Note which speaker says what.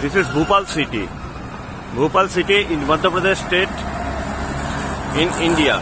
Speaker 1: This is Bhopal city. Bhopal city in Madhya Pradesh state in India.